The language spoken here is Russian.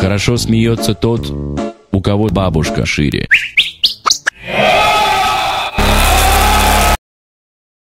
Хорошо смеется тот, у кого бабушка шире.